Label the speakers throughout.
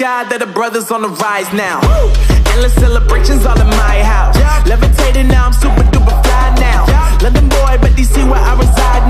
Speaker 1: God that the brothers on the rise now. Endless celebrations all in my house. Levitating now, I'm super duper fly now. London boy, but DC where I reside now.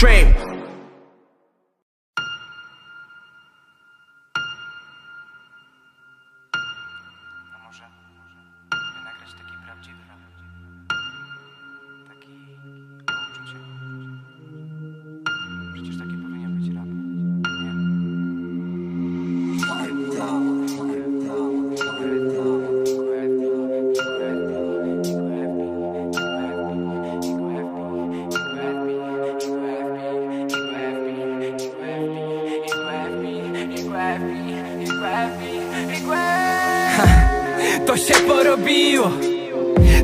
Speaker 1: Going
Speaker 2: To się porobiło.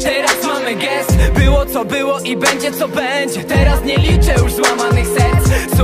Speaker 2: Teraz mamy gest. Było co było i będzie co będzie. Teraz nie liczę już złamanych serc